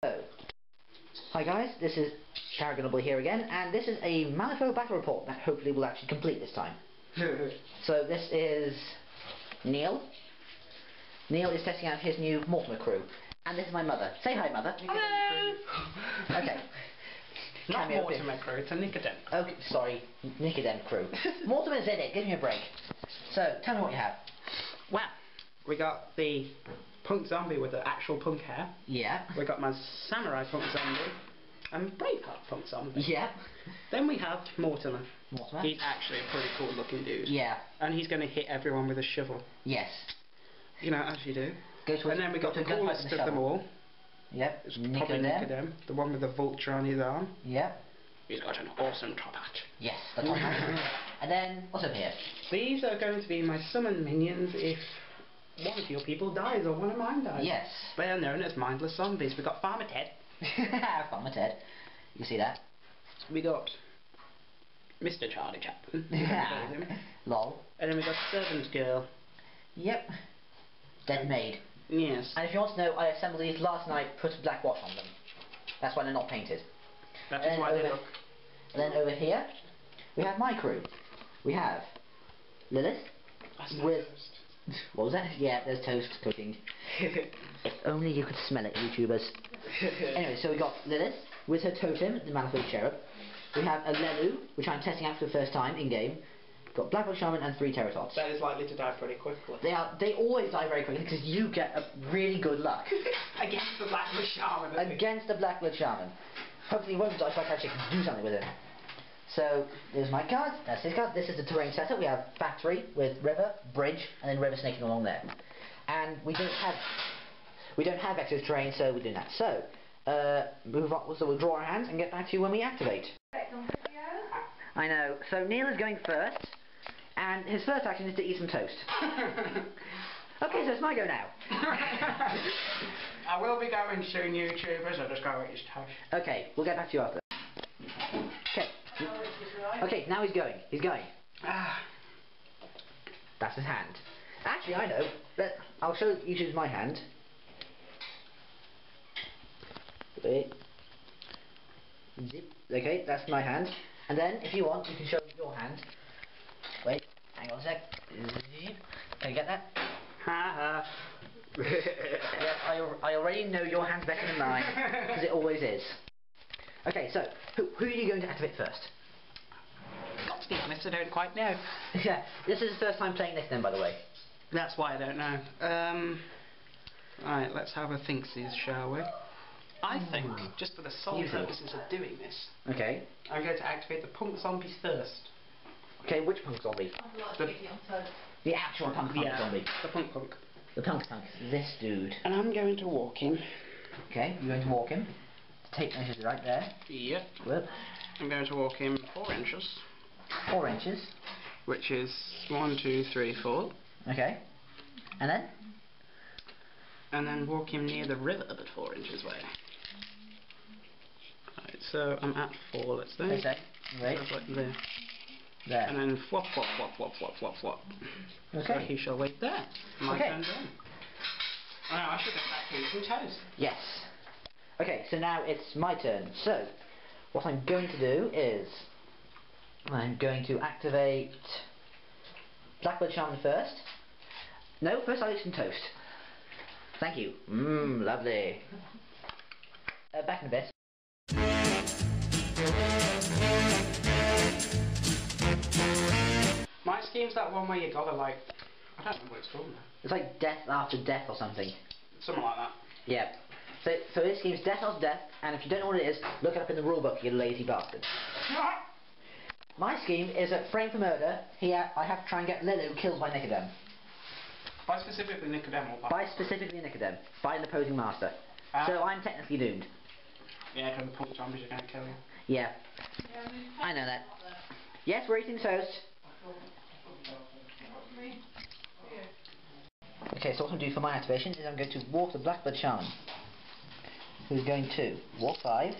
Hello. Hi guys, this is Tarragonable here again, and this is a Malifaux battle report that hopefully will actually complete this time. so this is Neil. Neil is testing out his new Mortimer crew. And this is my mother. Say hi, mother. Hello! okay. Not Cameo Mortimer crew, it's a Nicodem. Okay, sorry, Nicodem crew. Mortimer's in it, give me a break. So, tell me what you have. Well, we got the punk zombie with the actual punk hair. Yeah. We got my samurai punk zombie. And Braveheart punk zombie. Yeah. Then we have Mortimer. Mortimer? He's actually a pretty cool looking dude. Yeah. And he's going to hit everyone with a shovel. Yes. You know, as you do. Go to a, And then we got go the to a gunfight coolest of them all. Yep. It's probably Nicodem. The one with the vulture on his arm. Yep. He's got an awesome top hat. Yes, that's right. and then, what's up here? These are going to be my summon minions if one of your people dies or one of mine dies. Yes. They are known as mindless zombies. We got Farmer Ted. Farmer Ted. You see that? We got Mr. Charlie Chaplin. Lol. and then we got Servant Girl. Yep. Dead maid. Yes. And if you want to know, I assembled these last night, put black wash on them. That's why they're not painted. That is why they look. And then over here, we have my crew. We have Lilith. That's with-. What was that? Yeah, there's toast cooking. If only you could smell it, YouTubers. Anyway, so we got Lilith with her totem, the Malifaux Cherub. We have a Lelu, which I'm testing out for the first time in game. Got Blackblood Shaman and three Terror Tots. that is likely to die pretty quickly. They are they always die very quickly because you get a really good luck Against the Blackblood Shaman. Against the Blackblood Shaman. Hopefully he won't die so I can actually do something with him. So there's my card, that's his card. This is the terrain setup. We have factory with river, bridge, and then river snaking along there. And we don't have we don't have extra terrain, so we're doing that. So uh, move on. So we'll draw our hands and get back to you when we activate. I know. So Neil is going first, and his first action is to eat some toast. Okay, so it's my go now. I will be going soon, YouTubers. I'll just go eat his toast. Okay, we'll get back to you after. Okay. Okay, now he's going. He's going. Ah. That's his hand. Actually, I know. Let, I'll show you choose my hand. Wait. Zip. Okay, that's my hand. And then, if you want, you can show your hand. Wait, hang on a sec. Zip. Can you get that? Ha ha. I, I already know your hand's better than mine, because it always is. Okay, so, who, who are you going to activate first? Got to be honest, I don't quite know. yeah, this is the first time playing this then, by the way. That's why I don't know. Um, right, let's have a thinksies, shall we? I think, just for the sole You think. purposes of doing this, Okay. I'm going to activate the punk zombies first. Okay, which punk zombie? The, The actual punk punk yeah, zombie. the punk punk. The punk punk. This dude. And I'm going to walk him. Okay, you're going to walk him. Tape measures right there. Yep. Whoop. I'm going to walk him four inches, Four inches. which is one, two, three, four. Okay. And then? And then walk him near the river, but four inches away. Right, so I'm at four, let's a sec. Wait. So like there. There. And then flop, flop, flop, flop, flop, flop, flop. So Okay. he shall wait there. My Okay. turn then. Oh, no, I should get back to eating toast. Yes. Okay, so now it's my turn. So, what I'm going to do is I'm going to activate Blackblood Shaman first. No, first I'll eat some toast. Thank you. Mmm, lovely. Uh, back in a bit. My scheme's that one where you gotta like, I don't know what it's called now. It's like death after death or something. Something like that. Yeah. So, so this game's death after death, and if you don't know what it is, look it up in the rulebook, you lazy bastard. My scheme is that frame for murder, here I have to try and get Lelu killed by Nicodem. By specifically Nicodem or By specifically Nicodem, by an opposing master. Ah. So I'm technically doomed. Yeah, because the punk zombies are gonna kill you. Yeah. I know that. Yes, we're eating toast. Okay, so what I'm going to do for my activation is I'm going to walk the Blackblood Shaman. Who's going to walk five.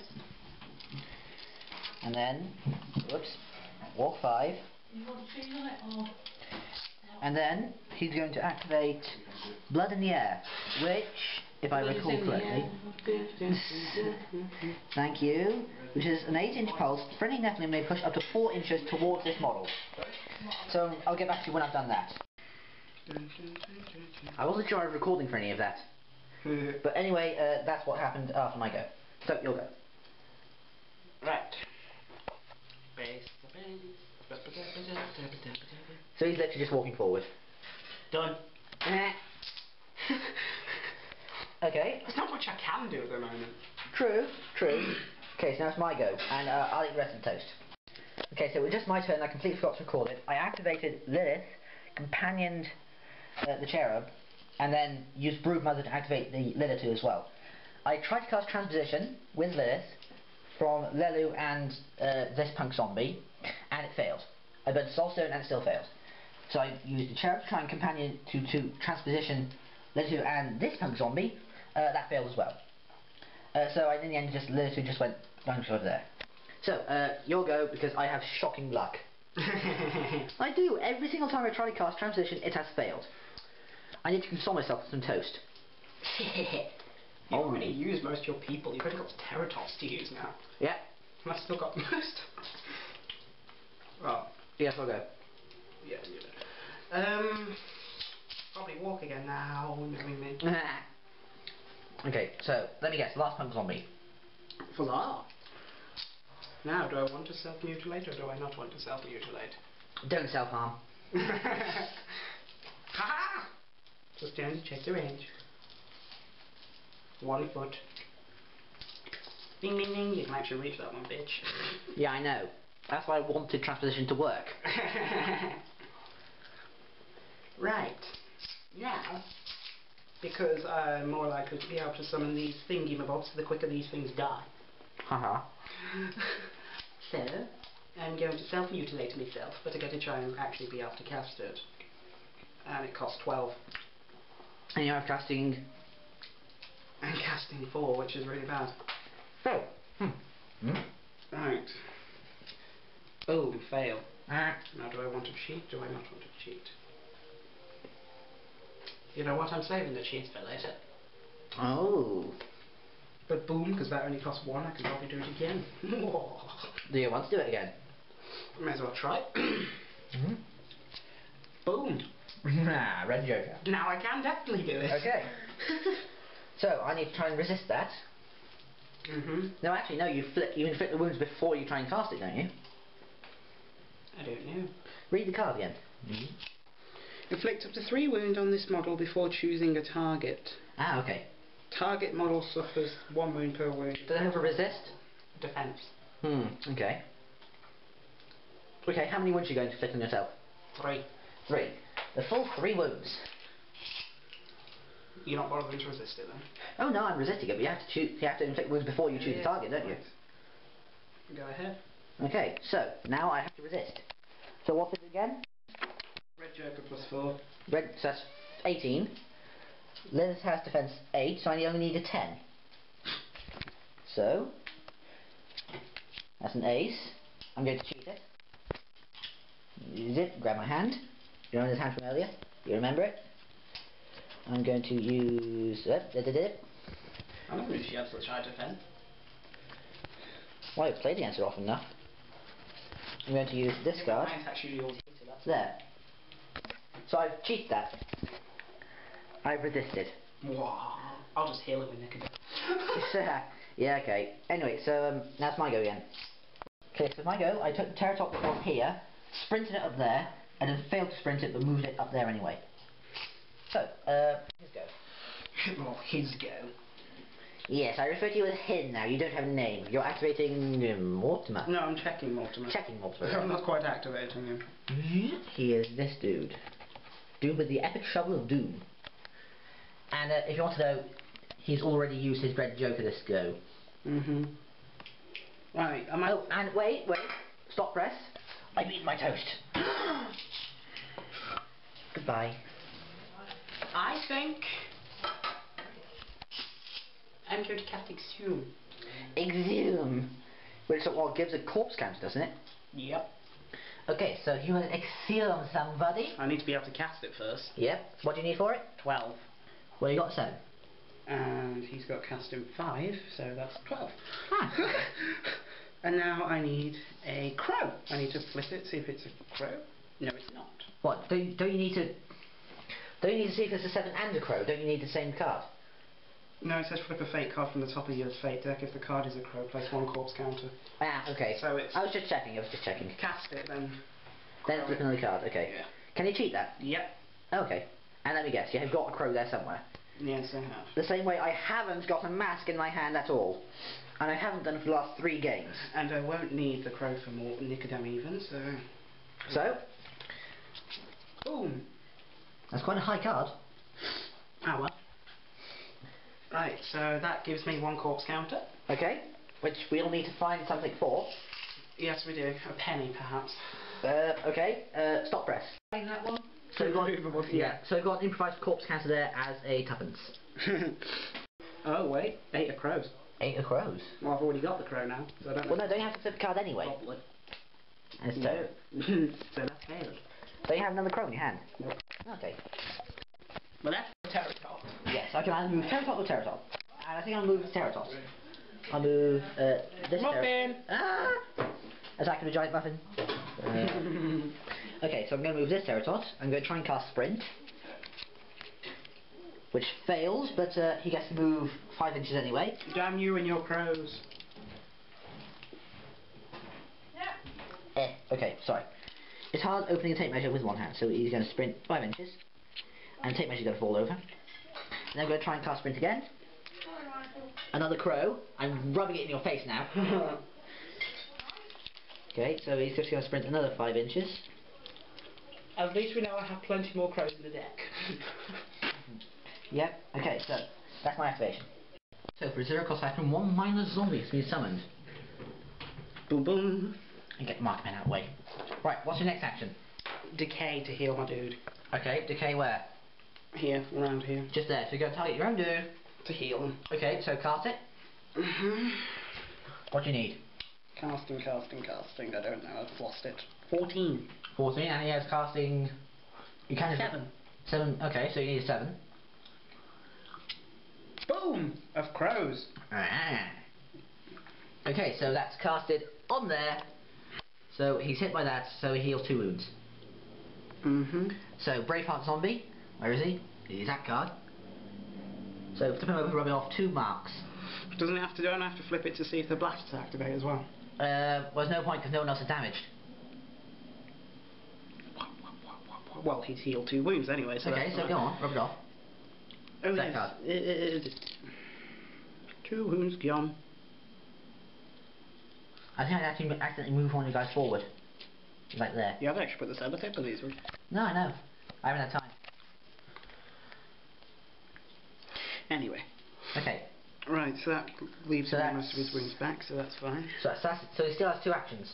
And then, whoops, walk five. And then he's going to activate Blood in the Air, which if I recall correctly. Thank you. Which is an 8 inch pulse. Friendly Nephilim may push up to 4 inches towards this model. So I'll get back to you when I've done that. I wasn't sure I was recording for any of that. But anyway, uh, that's what happened after my go. So you'll go. right. So he's literally just walking forward. Done. okay. There's not much I can do at the moment. True, true. Okay, so now it's my go, and uh, I'll eat the rest of the toast. Okay, so it was just my turn, I completely forgot to record it. I activated Lilith, companioned uh, the cherub, and then use Brood Mother to activate the Lilith as well. I tried to cast Transposition with Lilith from Lelu and uh, this punk zombie, and it failed. I burned Soulstone and it still failed. So I used the cherub to try and companion to, to transposition Lilith and this punk zombie, uh, that failed as well. Uh, so I, in the end, just literally just went bang over there. So uh, you'll go because I have shocking luck. I do. Every single time I try to cast transition, it has failed. I need to console myself with some toast. You've already used most of your people. You've only got Terror Tots to use now. Yeah. And I've still got most. well, Yes, I'll go. yeah, you know. Um, probably walk again now, knowing me. okay, so let me guess. The Last punk zombie. For that. Now, do I want to self-mutilate or do I not want to self-mutilate? Don't self harm. Ha! Just down to check the range. One foot. Ding ding ding, you can actually reach that one, bitch. Yeah, I know. That's why I wanted transposition to work. right. Now, because I'm more likely to be able to summon these thingy mobs, the quicker these things die. Haha. Uh-huh. So, I'm going to self-mutilate myself, but I got to try and actually be able to cast it. And it costs 12. And you have casting. And casting 4, which is really bad. Oh. Hmm. Hmm. Right. Boom, fail. Ah. Now do I want to cheat? Do I not want to cheat? You know what, I'm saving the cheats for later. Oh. But boom, because that only costs one, I can probably do it again. Do you want to do it again? May as well try. Mm-hmm. boom. Ah, red joker. Now I can definitely do it. Okay. so I need to try and resist that. hmm No, actually, no. You flip. You inflict the wounds before you try and cast it, don't you? I don't know. Read the card again. Inflict up to three wounds on this model before choosing a target. Ah, okay. Target model suffers one wound per wound. Does it have a resist? Defense. Hmm. Okay. Okay. How many wounds are you going to inflict on yourself? Three. Three. The full three wounds. You're not bothering to resist it then? Oh no, I'm resisting it. But you have to choose. You have to inflict wounds before you choose the target, don't you? Go ahead. Okay. So now I have to resist. So what is it again? Red Joker plus four. Red. So that's 18. Lilith has defense 8, so I only need a 10. So, that's an ace. I'm going to cheat it. Use it, grab my hand. You remember this hand from earlier? You remember it? I'm going to use... Uh, da, da, da. I don't think she has such high defense. Well, I've played against her often enough. I'm going to use this card. Actually. There. So I've cheated that. I've resisted. Wow. I'll just heal it with Nicodem. yeah, okay. Anyway, so um, now it's my go again. Okay, so my go, I took the Terror Tot was here, sprinted it up there, and then failed to sprint it, but moved it up there anyway. So, uh, his go. well, his go. Yes, I refer to you as him now. You don't have a name. You're activating um, Mortimer. No, I'm checking Mortimer. Checking Mortimer. I'm not quite activating him. He is this dude. Dude with the epic shovel of doom. And uh, if you want to know, he's already used his Red Joker this go. Mm-hmm. Right, am I... Oh, and wait, wait. Stop press. I eat my toast. Goodbye. I think... I'm going to cast Exhume. Exhume. Which is what gives a corpse count, doesn't it? Yep. Okay, so you want to exhume somebody? I need to be able to cast it first. Yep. What do you need for it? 12. Well, you got seven. And he's got cast in 5, so that's 12. Ah. and now I need a crow. I need to flip it, see if it's a crow. No, it's not. What? Don't, don't you need to... Don't you need to see if it's a 7 and a crow? Don't you need the same card? No, it says flip a fate card from the top of your fate deck. If the card is a crow, place one corpse counter. Ah, okay. So it's- I was just checking, I was just checking. Cast it, then. Then flip another card, okay. Yeah. Can you cheat that? Yep. Okay. And let me guess, you have got a crow there somewhere. Yes, I have. The same way I haven't got a mask in my hand at all. And I haven't done it for the last three games. And I won't need the crow for more Nicodem even, so... So, Boom! that's quite a high card. Ah well. Right, so that gives me one corpse counter. Okay. Which we'll need to find something for. Yes, we do. A penny, perhaps. Uh, okay. Uh, stop press. Find that one? So we've got, Removable, yeah. So we've got an improvised corpse counter there as a tuppence. oh, wait. Eight of crows. Eight of crows. Well, I've already got the crow now, so I don't Well, no, don't have to flip the card anyway? Probably. And it's No. so that's failed. Don't you have another crow in your hand? Okay. Well, that's the Terror Tot. Yes, I can either move Terror Tot or Terror Tot. And I think I'll move Terror Tot. I'll move uh, this Muffin! Ah! Attack of the giant muffin. Uh, okay, so I'm going to move this Terror Tot. I'm going to try and cast Sprint. Which fails, but uh, he gets to move 5 inches anyway. Damn you and your crows. Eh, okay, sorry. It's hard opening a tape measure with one hand, so he's going to sprint 5 inches. And tape measure's going to fall over. Then I'm going to try and cast Sprint again. Another crow. I'm rubbing it in your face now. Okay, so he's just going to sprint another 5 inches. At least we know I have plenty more crows in the deck. Yep, okay, so that's my activation. So for a zero cost action, one mindless zombie has been summoned. boom boom. And get the marker pen out of the way. Right, what's your next action? Decay to heal my dude. Okay, decay where? Here, around here. Just there, so you go target your own dude. To heal him. Okay, so cast it. Mm-hmm. What do you need? Casting, casting, casting. I don't know. I've lost it. 14. 14, and he has casting... You can Seven. 7, okay, so you need a 7. Boom! Of crows. Ah. Okay, so that's casted on there. So he's hit by that, so he heals 2 wounds. Mm-hmm. So Braveheart Zombie, where is he? He's that card. So flip him over, rubbing off two marks. Doesn't it have to do and I have to flip it to see if the blasts activate as well? Uh, well, there's no point because no one else is damaged. Well, he's healed two wounds anyway, so okay, so fine. go on, rub it off. Oh, That yes. card. Uh, two wounds gone. I think I actually accidentally moved one of you guys forward. Like there. Yeah, I've actually put the sellotape on these ones. No, I know. I haven't had time. Anyway. Okay, Right, so that leaves So that's- most of his back, so that's fine. so that's, that's so he still has two actions.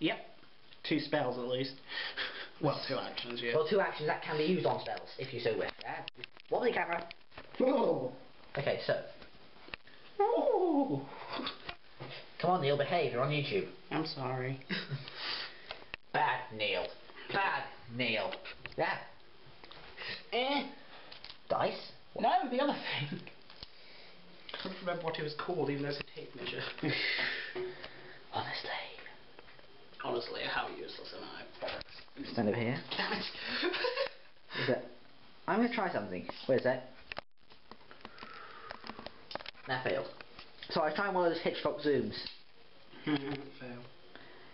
Yep. Two spells at least. well, two actions, yeah. Well, two actions that can be used on spells if you so wish. Ah, wobbly camera. Oh. Okay, so Oh. Come on, Neil, behave. You're on YouTube. I'm sorry. Bad Neil. Bad Neil. Yeah. Eh. Dice. no, the other thing. I couldn't remember what it was called, even though it's a tape measure. Honestly. Honestly, how useless am I? Stand over here. Damn it. Is it? I'm going to try something. Wait a sec. That failed. So I was trying one of those Hitchcock zooms. Fail.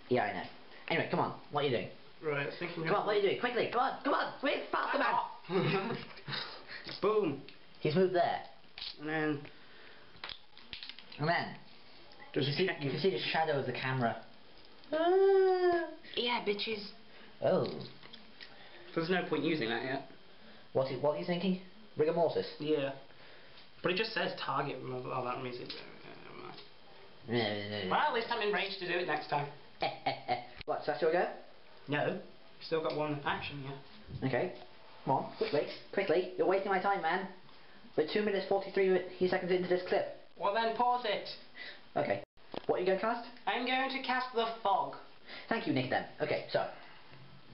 Yeah, I know. Anyway, come on. What are you doing? Right, thinking Come on, what are you doing? Quickly, come on, come on, quick, faster, man. Boom. He's moved there. And then And then, you just can, see, checking. you can see the shadow of the camera. Ah. yeah, bitches. Oh. There's no point using that yet. What, is, what are you thinking? Rigor mortis. Yeah. But it just says target removal. Oh, that means it. What, Well, at least I'm in range to do it next time. so that's your go? No. Still got one action, yeah. Okay. Come on, quickly, quickly. You're wasting my time, man. We're 2 minutes 43 mi- seconds into this clip. Well, then pause it. Okay. What are you going to cast? I'm going to cast the fog. Thank you, Nick, then. Okay, so.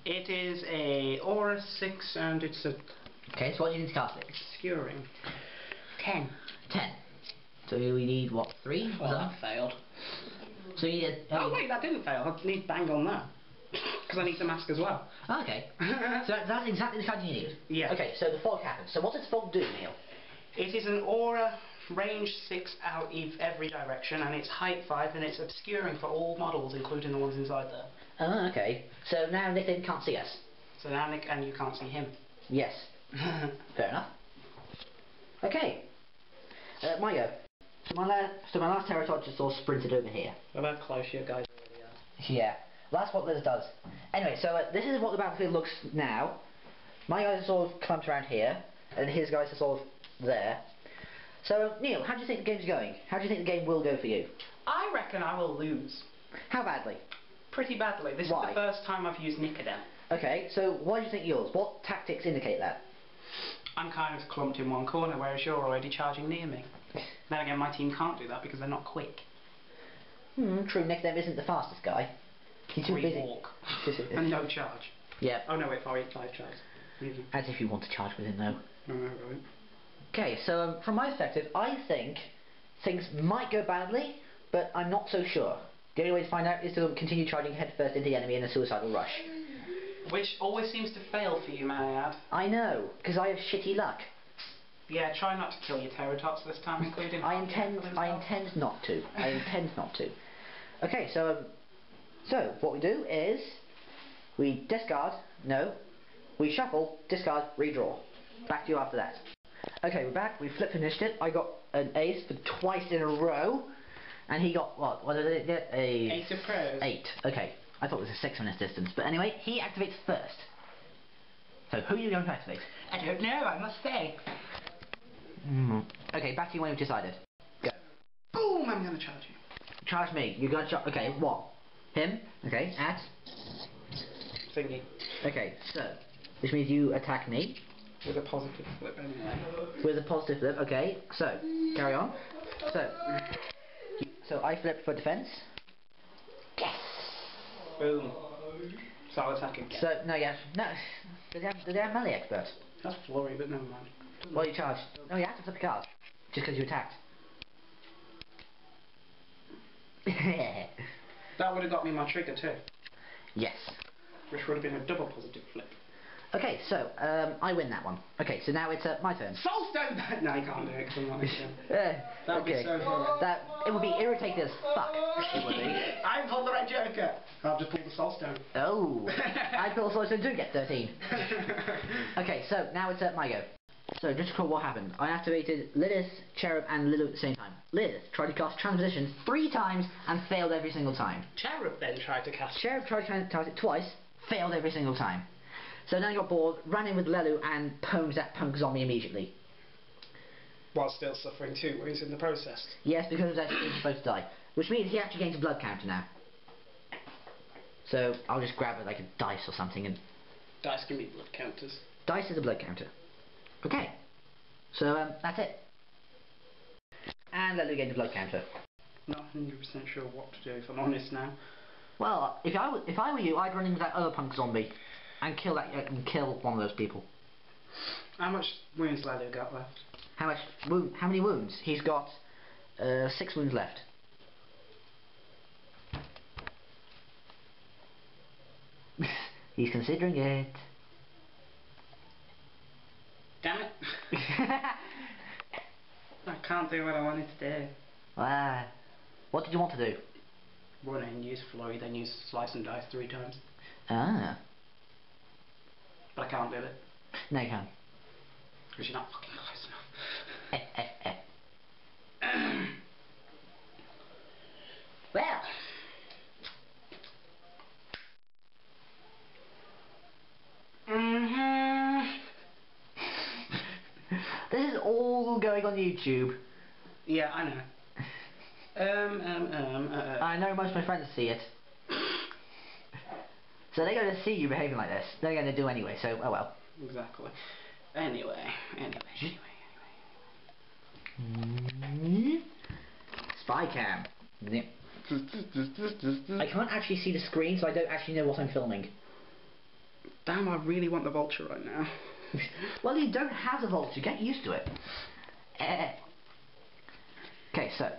It is a aura 6 and it's a Okay, so what do you need to cast it? obscuring. Ten. Ten. So we need what three? Well, Was that failed. So you need. A, Oh wait, that didn't fail. I need bang on that. Because I need the mask as well. Oh, okay. So that, that's exactly the kind you need. Yeah. Okay. So the fog happens. So what does fog do, Neil? It is an aura, range 6 out ev- every direction, and it's height 5, and it's obscuring for all models, including the ones inside there. Oh, okay. So now Nathan can't see us. So now Nick, and you can't see him. Yes. Fair enough. Okay. Uh, my go. So my, la- so my last Terror Tot just all sprinted over here. Look how close your guys already are. Yeah. That's what this does. Anyway, so uh, this is what the battlefield looks now. My guys are sort of clumped around here, and his guys are sort of there. So, Neil, how do you think the game's going? How do you think the game will go for you? I reckon I will lose. How badly? Pretty badly. This Why? is the first time I've used Nicodem. Okay, so why do you think yours? What tactics indicate that? I'm kind of clumped in one corner, whereas you're already charging near me. Then again, my team can't do that because they're not quick. Hmm, true, Nicodem isn't the fastest guy. He's too busy. walk. and no charge. Yeah, Oh no, wait, five, five charge. Really? as if you want to charge with him though. Oh, right. Okay, so um, from my perspective, I think things might go badly, but I'm not so sure. The only way to find out is to continue charging headfirst into the enemy in a suicidal rush. Which always seems to fail for you, may I add. I know, because I have shitty luck. Yeah, try not to kill your Terror Tots this time, including. I intend, I intend not to. I intend not to. Okay, so um, so what we do is we discard, no, we shuffle, discard, redraw. Back to you after that. Okay, we're back. We flipped initiative. I got an ace for twice in a row, and he got what? What did it get? A Ace of Crows. eight. Okay, I thought it was a six on his distance, but anyway, he activates first. So who are you going to activate? I don't know, I must say. Mm. Okay, back to you when you've decided. Go. Boom, I'm gonna charge you. Charge me. You got charge. Okay, what? Him? Okay, at. Thingy. Okay, so which means you attack me With a positive flip anyway. with a positive flip. Okay, so carry on. So, so I flip for defense. Yes. Boom. So I'll attack again. So no, yeah, no. Do they have, do they have melee expert? That's flurry, but never mind. Well, you charged? Oh, you have to flip a card just because you attacked. That would have got me my trigger too, yes. which would have been a double positive flip. Okay, so um, I win that one. Okay, so now it's uh, my turn. Soulstone! no, you can't do it because I'm not Nicodem. Uh, That would be okay. so horrible. That it would be irritating as fuck. It would be. I pulled the red joker! I've just pulled the soulstone. Oh, I feel also do get 13. Okay, so now it's at my go. So just to recall what happened. I activated Lilith, Cherub, and Lelu at the same time. Lilith tried to cast Transposition three times and failed every single time. Cherub then tried to cast Cherub tried to cast it twice, failed every single time. So then I got bored, ran in with Lelu, and pwned that punk zombie immediately. while still suffering two wounds in the process. Yes, because was actually supposed to die. Which means he actually gains a blood counter now. So I'll just grab it like a dice or something and Dice can be blood counters. Dice is a blood counter. Okay. So um, that's it. And let me get the blood counter. Not 100% sure what to do if I'm honest now. Well, if I if I were you, I'd run in with that other punk zombie and kill that uh, and kill one of those people. How much wounds Lelu got left? How much wound? How many wounds? He's got uh, six wounds left. He's considering it. Damn it! I can't do what I wanted to do. ah, what did you want to do? Run in, use flurry, then use slice and dice three times. Ah, But I can't do it. no, you can't. Because you're not fucking close enough. Eh, eh, eh. Well, mm-hmm. this is all going on YouTube. Yeah, I know. Um, um, um, uh, uh. I know most of my friends see it. So they're going to see you behaving like this. They're going to do anyway, so oh well. Exactly. Anyway, anyway, anyway, anyway. Spy cam. I can't actually see the screen, so I don't actually know what I'm filming. Damn, I really want the vulture right now. well, you don't have the vulture. Get used to it. Okay, so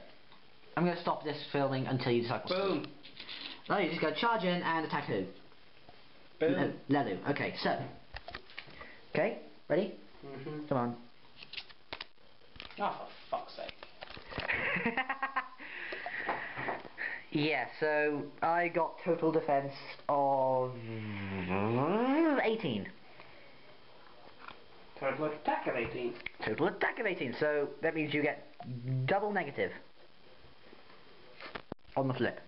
I'm going to stop this filming until you decide. Boom. No, you just go charge in and attack who? Boom. Lelu. Okay, so. Okay, ready? hmm Come on. Oh, for fuck's sake. yeah, so I got total defense of 18. Total attack of 18. Total attack of 18, so that means you get double negative on the flip.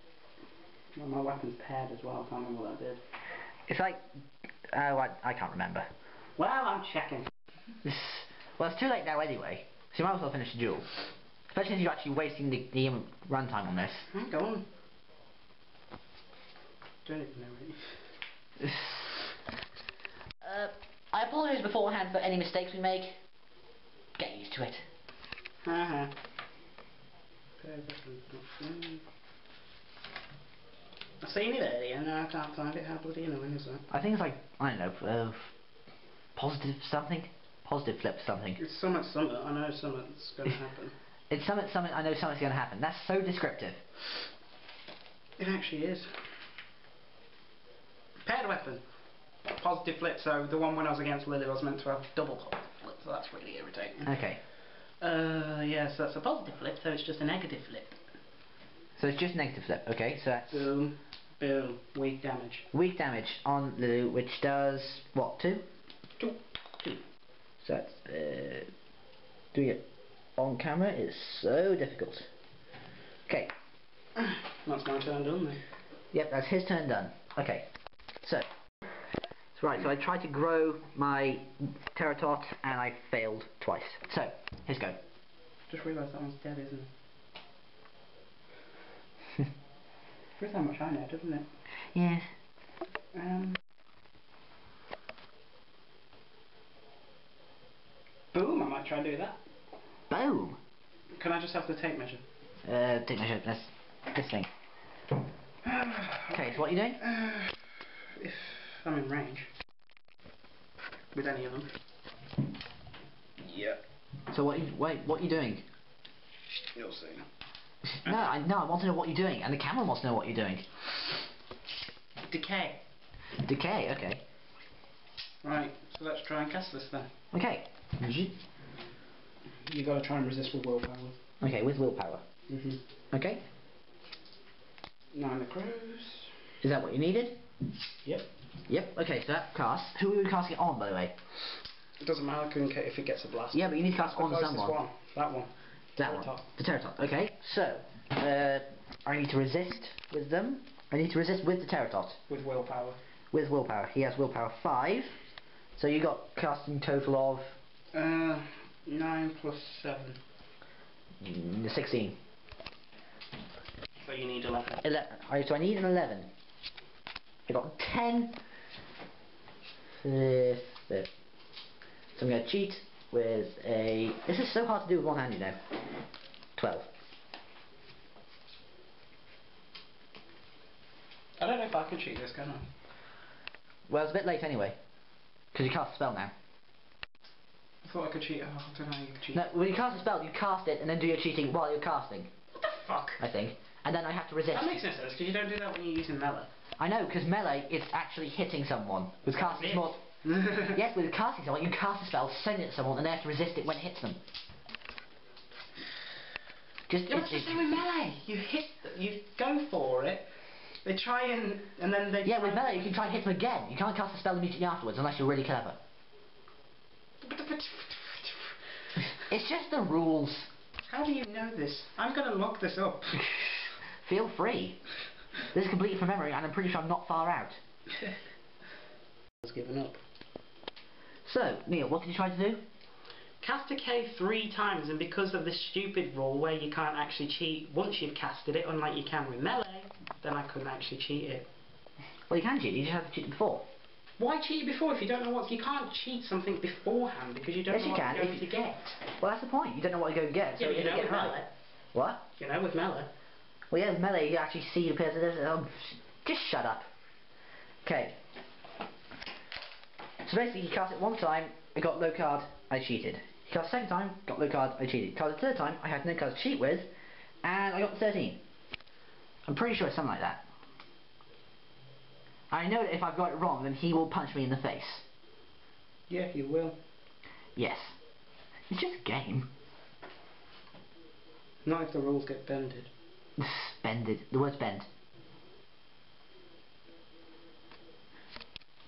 Well, my weapon's paired as well. I can't remember what that did. It's like, oh, I, I can't remember. Well, I'm checking. This, well, it's too late now anyway, so you might as well finish the duel. Especially since you're actually wasting the, the um, runtime on this. Hang on. Don't even know really. uh, I apologise beforehand for any mistakes we make. Get used to it. Haha. I seen it earlier and I can't find it. How bloody annoying is that? I think it's like, I don't know, uh, positive something? Positive flip something. It's something, something. I know something's going to happen. It's something, something, I know something's going to happen. That's so descriptive. It actually is. Paired weapon. Positive flip, so the one when I was against Lily was meant to have double positive flip, so that's really irritating. Okay. Uh, yes, that's a positive flip, so it's just a negative flip. So it's just negative flip. Okay, so that's Boom, boom, weak damage. weak damage on Lelu, which does, what, two? Two. Two. So that's, uh, doing it on camera is so difficult. Okay. That's my turn done then. Yep, that's his turn done. Okay. So. So right, so I tried to grow my Terror Tot and I failed twice. So, his go. Just realised that one's dead, isn't it? Proves how much I know, doesn't it? Yes. Um. Boom, I might try and do that. Boom. Can I just have the tape measure? Uh, take measure. That's this thing. Okay, so what are you doing? Uh, if I'm in range. With any of them. Yeah. So what? You, wait, what are you doing? You'll see. No, I no, I want to know what you're doing, and the camera wants to know what you're doing. Decay. Decay. Okay. Right, so let's try and cast this then. Okay. You gotta try and resist with willpower. Okay, with willpower. Mm-hmm. Okay. Nine the crows. Is that what you needed? Yep. Yep. Okay, so that cast. Who are we casting it on, by the way? It doesn't matter if it gets a blast. Yeah, but you need to cast The on someone. one. That one. That one. The Terror Tot. Okay, so uh, I need to resist with them. I need to resist with the Terror Tot. With willpower. With willpower. He has willpower 5. So you got casting total of Uh, nine plus seven. mm, 16. So you need eleven. Ele- I- so I need an 11. I got 10. Fifth, fifth. So I'm going to cheat with a... This is so hard to do with one hand, you know. 12. I don't know if I can cheat this, can I? Well, it's a bit late anyway. Because you cast a spell now. I thought I could cheat. Oh, I don't know how you could cheat. No, when you cast a spell, you cast it and then do your cheating while you're casting, What the fuck? I think. And then I have to resist. That makes no sense because you don't do that when you're using melee. I know, because melee is actually hitting someone. With casting it's more... yes, with casting someone, you cast a spell, send it to someone, and they have to resist it when it hits them. Just, Yeah, it- but it's the same with melee. You hit, you go for it. They try and and then they. yeah, with melee, you can try and hit them again. You can't cast a spell immediately afterwards unless you're really clever. It's just the rules. How do you know this? I'm gonna look this up. Feel free. This is completely from memory, and I'm pretty sure I'm not far out. Has given up. So, Neil, what did you try to do? Cast decay three times, and because of this stupid rule where you can't actually cheat once you've casted it, unlike you can with melee, then I couldn't actually cheat it. Well, you can cheat. You just have to cheat before. Why cheat before if you don't know what you can't cheat something beforehand because you don't Yes, know you what can, you're going if to get. Well, that's the point. You don't know what you're going to get. So yeah, you know get with right. melee. What? You know with melee. Well, yeah, melee, you actually see the person. Oh, just shut up. Okay. So basically, he cast it one time, I got low card, I cheated. He cast second time, got low card, I cheated. Cast the third time, I had no cards to cheat with, and I got the 13. I'm pretty sure it's something like that. I know that if I've got it wrong, then he will punch me in the face. Yeah, he will. Yes. It's just a game. Not if the rules get bended. Bended. The word's bend.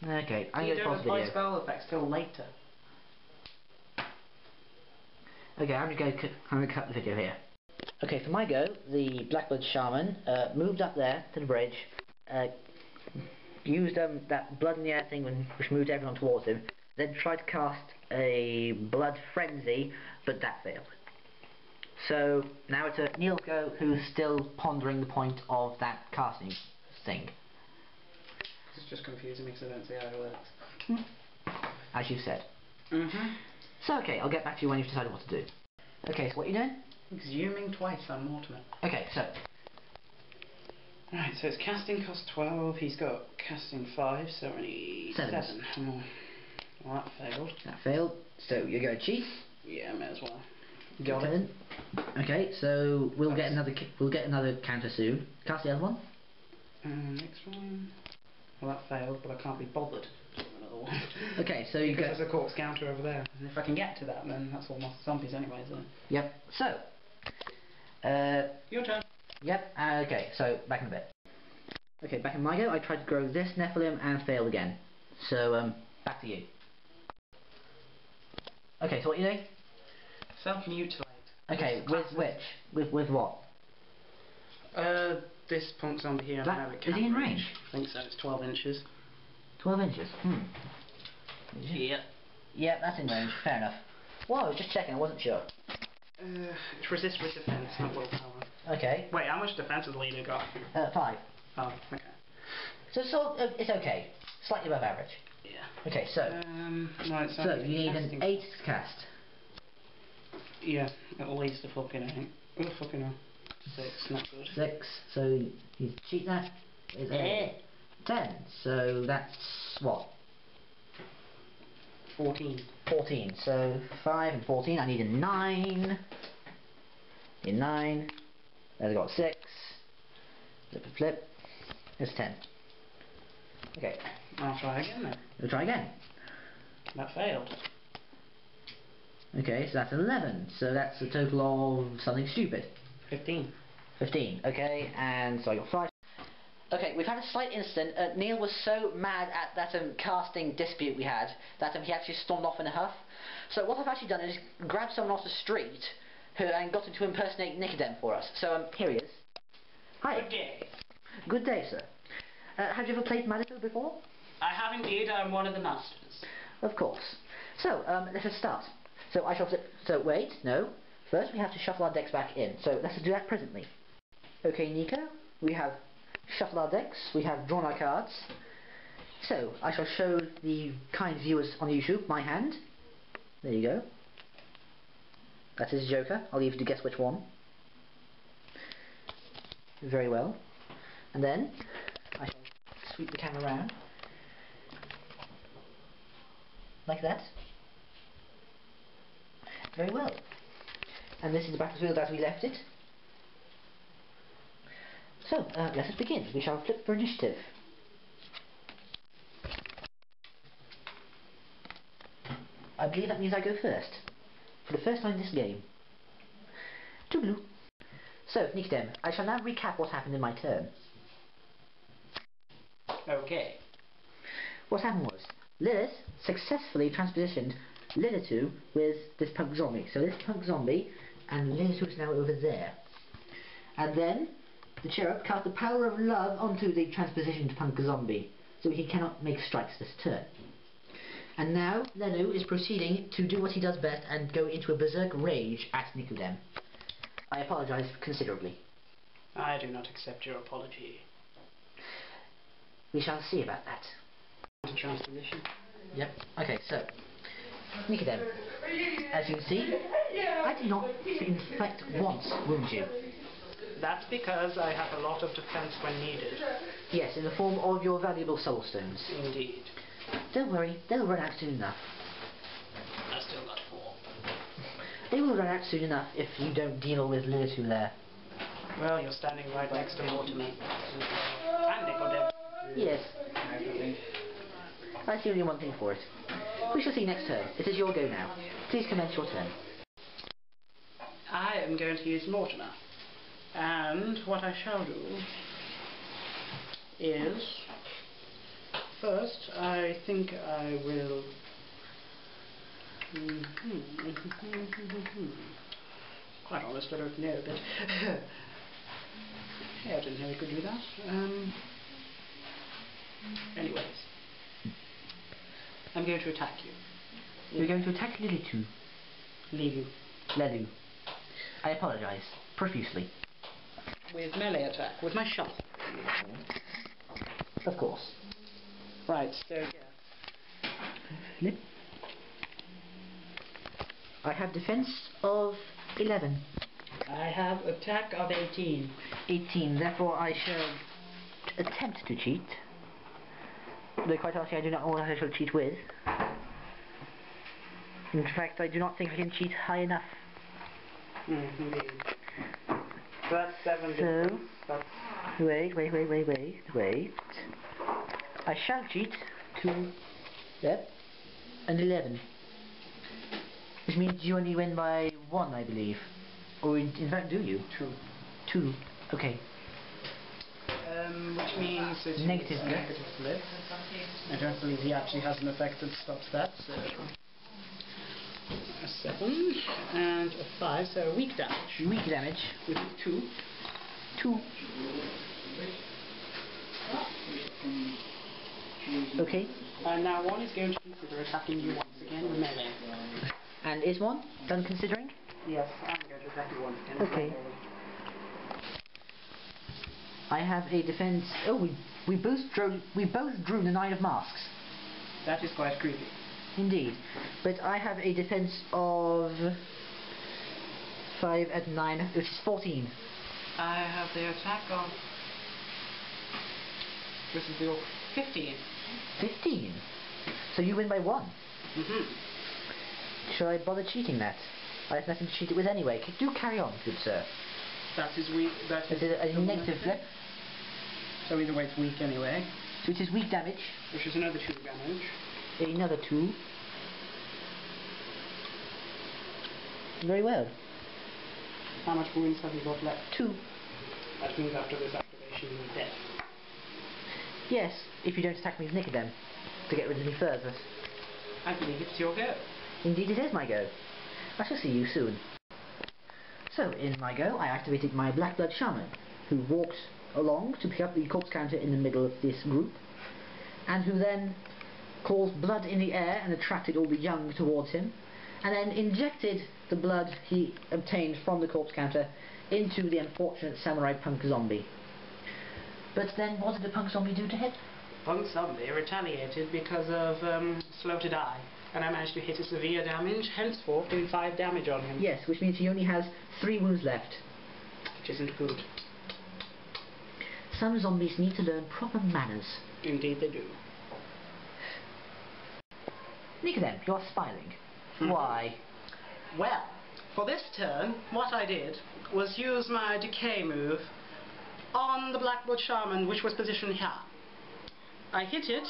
Okay, I'm going to pause the video. spell effects till later. Okay, I'm going to go. I'm going to cut the video here. Okay, for my go, the Blackblood Shaman uh, moved up there to the bridge, uh, used um, that blood in the air thing which moved everyone towards him, then tried to cast a Blood Frenzy, but that failed. So now it's a Neilco who's still pondering the point of that casting thing, It's just confusing me because I don't see how it works. as you said. Mm-hmm. So okay, I'll get back to you when you've decided what to do. Okay, so what are you doing? Exhuming twice on Mortimer. Okay, so Right, so it's casting cost 12, he's got casting 5, so only Seven. 7. Oh, well, that failed. that failed. So you're going to cheat. Yeah, may as well. Got Okay, it. then. Okay, so we'll get another ki- we'll get another counter soon. Cast the other one. Um, next one. Well, that failed, but I can't be bothered to do another one. Okay, so you because get there's a corpse counter over there. And if I can get to that, then that's all my zombies anyway, isn't it? yep. So, uh, Your turn. yep. Uh, okay, so back in a bit. Okay, back in my go, I tried to grow this Nephilim and failed again. So um, back to you. Okay, so what are you doing? Self-mutilate. Okay, with which? With with what? Uh, this punk zombie here. That- is he in range? I think so. It's 12 inches. Twelve inches. Hmm. Yeah. Yeah, that's in range. Fair enough. Was just checking. I wasn't sure. Uh, it's resist with defense, not willpower. Okay. Wait, how much defense has Leader got? Uh, five. Oh, okay. So so uh, it's okay. Slightly above average. Yeah. Okay, so Um, right, so, so you need an eight to cast. Yeah, at least a fucking eight. Oh, fucking hell. Six, not good. Six, so you cheat that is a ten. So that's what? 14. Fourteen. So five and fourteen. I need a nine. A nine. Then I got six. Flip flip. It's ten. Okay, I'll try again then. we'll try again. That failed. Okay, so that's eleven. So that's a total of something stupid. 15. 15, okay, and so I got 5. Okay, we've had a slight incident. Uh, Neil was so mad at that um, casting dispute we had that um, he actually stormed off in a huff. So what I've actually done is grabbed someone off the street who and got him to impersonate Nicodem for us. So um, here he is. Hi. Good day. Good day, sir. Uh, have you ever played Malifaux before? I have indeed. I'm one of the masters. Of course. So, um, let us start. So I shall. So wait, no. First, we have to shuffle our decks back in. So let's do that presently. Okay, Nico. We have shuffled our decks. We have drawn our cards. So I shall show the kind viewers on YouTube my hand. There you go. That is a Joker. I'll leave you to guess which one. Very well. And then I shall sweep the camera around. Like that. Very well. And this is the battlefield as we left it. So, uh, let us begin. We shall flip for initiative. I believe that means I go first. For the first time in this game. Toodaloo. So, Nicodem, I shall now recap what happened in my turn. Okay. What happened was, Lilith successfully transpositioned Lilitu with this punk zombie. So this punk zombie, and Lilitu is now over there. And then, the cherub cast the power of love onto the transpositioned punk zombie, so he cannot make strikes this turn. And now, Lelu is proceeding to do what he does best and go into a berserk rage at Nicodem. I apologise considerably. I do not accept your apology. We shall see about that. Transposition. Yep. Okay, so Nicodem, as you can see, I did not in fact once wound you. That's because I have a lot of defense when needed. Yes, in the form of your valuable soul stones. Indeed. Don't worry, they'll run out soon enough. I still got four. They will run out soon enough if you don't deal with Lilitu there. Well, you're standing right next to Mortimer. And Nicodem. Yes. I see only one thing for it. We shall see next turn. It is your go now. Please commence your turn. I am going to use Mortimer. And what I shall do is first I think I will quite honest I don't know but I didn't know we could do that. Um, anyways I'm going to attack you. We're going to attack Lilitu. You. Lelu. I apologise. Profusely. With melee attack, with my shot. Of course. Right, so yeah. I have defense of 11. I have attack of 18. 18. Therefore, I shall attempt to cheat. Though quite honestly, I do not know what I shall cheat with. In fact, I do not think I can cheat high enough. Mm, indeed. That's 7 So- That's Wait, wait, wait, wait, wait, wait. I shall cheat to yep, an 11. Which means you only win by 1, I believe. Or in, in fact, do you? 2. 2. Okay. Which means it's Negative flip. negative flip. I don't believe he actually has an effect that stops that, so... A 7 and a 5, so weak damage. Weak damage. With 2. 2. Okay. And now one is going to consider attacking you once again with melee. And is one done considering? Yes, I'm going to attack you once again. Okay. I have a defense. Oh, we we both drew we both drew the nine of masks. That is quite creepy. Indeed, but I have a defense of five at nine, which is fourteen. I have the attack of. This is the 15. Fifteen. So you win by one. Mm-hmm. Shall I bother cheating that? I have nothing to cheat it with anyway. Do carry on, good sir. That is weak. That is a negative flip, So either way, it's weak anyway. So it is weak damage. Which is another two damage. Another two. Very well. How much wounds have you got left? Two. That means after this activation, you're dead. Yes, if you don't attack me with Nicodem to get rid of me further. I believe it's your go. Indeed it is my go. I shall see you soon. So, in my go, I activated my Blackblood Shaman, who walked along to pick up the corpse counter in the middle of this group, and who then caused blood in the air and attracted all the young towards him, and then injected the blood he obtained from the corpse counter into the unfortunate samurai punk zombie. But then, what did the punk zombie do to him? Punk Zombie retaliated because of um, slow to die. And I managed to hit a severe damage, henceforth doing 5 damage on him. Yes, which means he only has three wounds left. Which isn't good. Some zombies need to learn proper manners. Indeed they do. Nicodem, you're smiling. Mhm. Why? Well, for this turn, what I did was use my decay move on the Blackblood Shaman, which was positioned here. I hit it,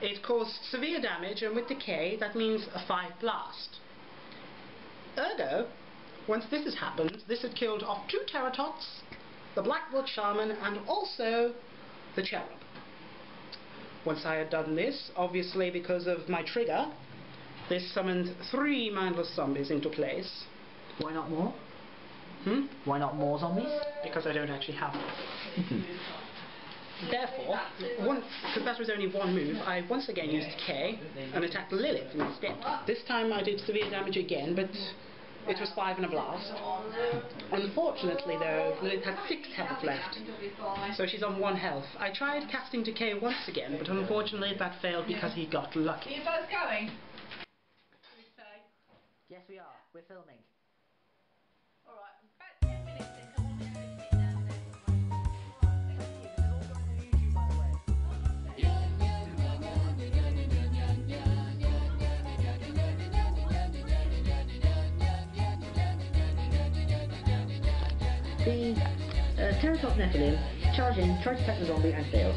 it caused severe damage, and with decay, that means a 5 blast. Ergo, once this has happened, this had killed off two Terror Tots, the Blackblood Shaman, and also the Cherub. Once I had done this, obviously because of my trigger, this summoned three mindless zombies into place. Why not more? Hmm? Why not more zombies? Because I don't actually have them. Therefore, once, because that was only one move, I once again used K and attacked Lilith instead. This time I did severe damage again, but it was five and a blast. Unfortunately though, Lilith had six health left, so she's on one health. I tried casting Decay once again, but unfortunately that failed because he got lucky. Are lucky. you both going? Yes, we are. We're filming. The uh, Terror Tots Nephilim charge in, try to attack the zombie and fails.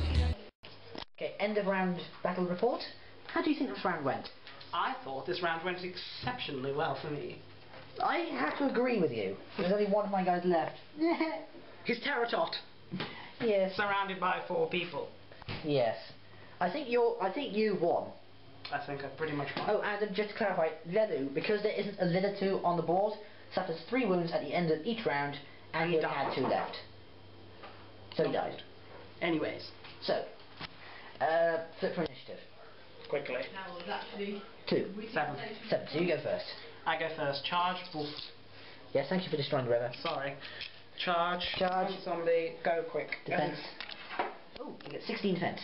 Okay, end of round battle report. How do you think this round went? I thought this round went exceptionally well for me. I have to agree with you. There's only one of my guys left. His Terror Tot, yes. surrounded by four people. Yes. I think you're. I think you won. I think I pretty much won. Oh, and um, just to clarify, Lelu, because there isn't a Lilitu on the board, suffers three wounds at the end of each round, and he only had two left. So he died. Anyways, So, uh, flip for initiative. quickly. Now it was. Two. Seven. Seven. So you go first. I go first. Charge. Oof, Yes, thank you for destroying the river. sorry. Charge. Charge. One Zombie. Go quick. Defense. Oh, you get 16 defense.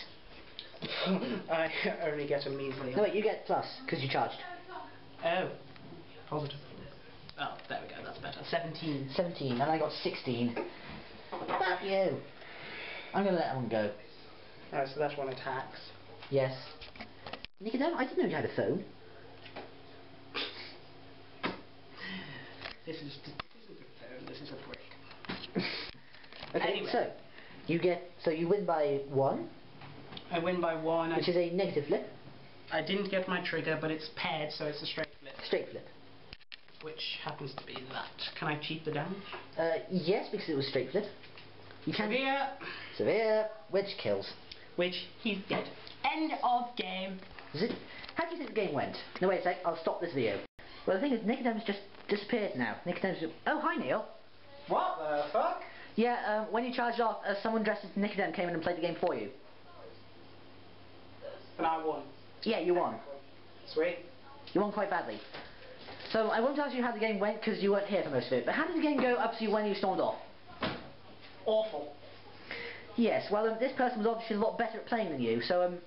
I only get a measly. No, wait, you get plus, because you charged. Oh. Positive. Oh, there we go. That's better. 17. 17, and I got 16. Fuck you. I'm gonna let that one go. Alright, so that's one attacks. Yes. Nicodem, I didn't know you had a phone. This is this isn't a phone. This is a brick. Okay, Anyway. so you get so you win by one, I win by one. I, which is a negative flip, I didn't get my trigger, but it's paired, so it's a straight flip, straight flip. Which happens to be that. Can I cheat the damage? Uh, yes, because it was straight flip. You can Severe, severe, which kills. which he's dead. End of game. Is it? How do you think the game went? No, wait a sec. I'll stop this video. Well, the thing is, Nicodem's just disappeared now. Nicodem's. Oh, hi, Neil. What the fuck? Yeah, um, when you charged off, uh, someone dressed as Nicodem came in and played the game for you. And I won. Yeah, you won. Sweet. You won quite badly. So I won't ask you how the game went because you weren't here for most of it. But how did the game go up to you when you stormed off? Awful. Yes, well, um, this person was obviously a lot better at playing than you, so um,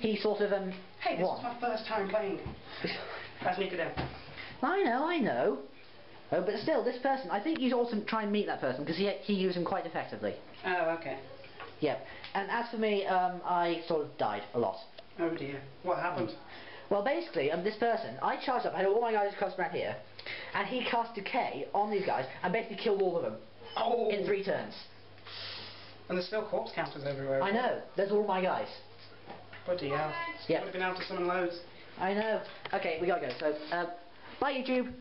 he sort of um, Hey, this won. is my first time playing as Nicodem. I know, I know. Oh, but still, this person, I think you ought to try and meet that person because he he used him quite effectively. Oh, okay. Yep. And as for me, um, I sort of died a lot. Oh dear. What happened? Well, basically, um, this person, I charged up, I had all my guys cast around here, and he cast Decay on these guys and basically killed all of them Oh. in three turns. And there's still corpse counters everywhere. I know, there's all my guys. Bloody hell. Yeah. Would have been able to summon loads. I know. Okay, we gotta go. So, uh, bye YouTube.